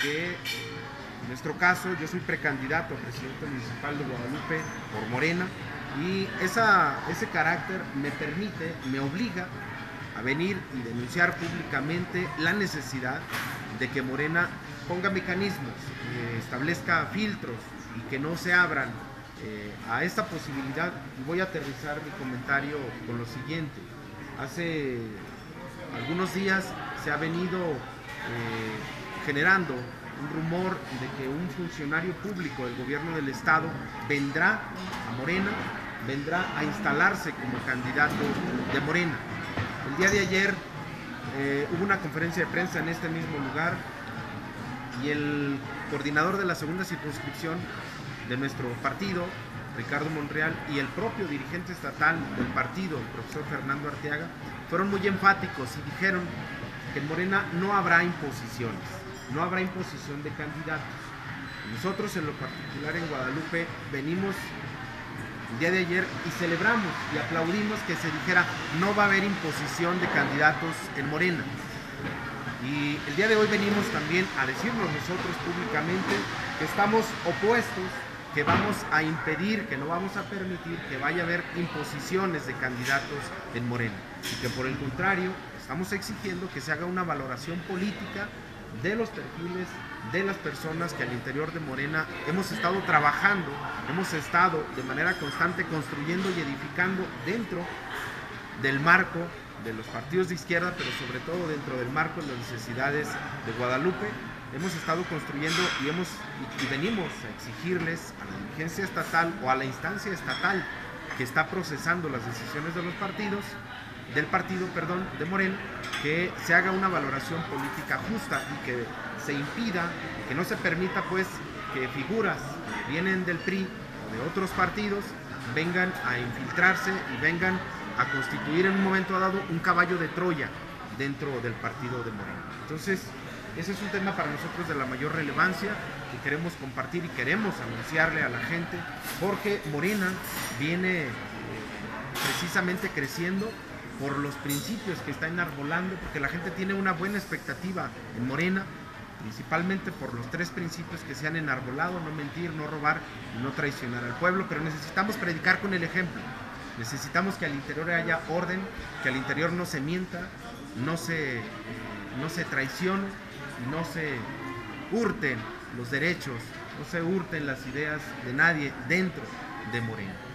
que en nuestro caso yo soy precandidato a presidente municipal de Guadalupe por Morena y ese carácter me permite, me obliga a venir y denunciar públicamente la necesidad de que Morena ponga mecanismos, eh, establezca filtros y que no se abran eh, a esta posibilidad. Voy a aterrizar mi comentario con lo siguiente. Hace algunos días se ha venido eh, generando un rumor de que un funcionario público del gobierno del estado vendrá a Morena, vendrá a instalarse como candidato de Morena. El día de ayer eh, hubo una conferencia de prensa en este mismo lugar y el coordinador de la segunda circunscripción de nuestro partido, Ricardo Monreal, y el propio dirigente estatal del partido, el profesor Fernando Arteaga, fueron muy enfáticos y dijeron que en Morena no habrá imposiciones, no habrá imposición de candidatos. Nosotros en lo particular en Guadalupe venimos el día de ayer y celebramos y aplaudimos que se dijera no va a haber imposición de candidatos en Morena. Y el día de hoy venimos también a decirnos nosotros públicamente que estamos opuestos, que vamos a impedir, que no vamos a permitir que vaya a haber imposiciones de candidatos en Morena. Y que por el contrario, estamos exigiendo que se haga una valoración política de los perfiles de las personas que al interior de Morena hemos estado trabajando, hemos estado de manera constante construyendo y edificando dentro del marco de los partidos de izquierda, pero sobre todo dentro del marco de las necesidades de Guadalupe. Hemos estado construyendo y, hemos, y venimos a exigirles a la dirigencia estatal o a la instancia estatal que está procesando las decisiones de los partidos, del partido, perdón, de Morena, que se haga una valoración política justa y que se impida, que no se permita pues que figuras que vienen del PRI o de otros partidos vengan a infiltrarse y vengan a constituir en un momento dado un caballo de Troya dentro del partido de Morena. Entonces, ese es un tema para nosotros de la mayor relevancia que queremos compartir y queremos anunciarle a la gente porque Morena viene eh, precisamente creciendo por los principios que está enarbolando, porque la gente tiene una buena expectativa en Morena, principalmente por los tres principios que se han enarbolado, no mentir, no robar y no traicionar al pueblo, pero necesitamos predicar con el ejemplo. Necesitamos que al interior haya orden, que al interior no se mienta, no se, no se traicione, no se hurten los derechos, no se hurten las ideas de nadie dentro de Morena.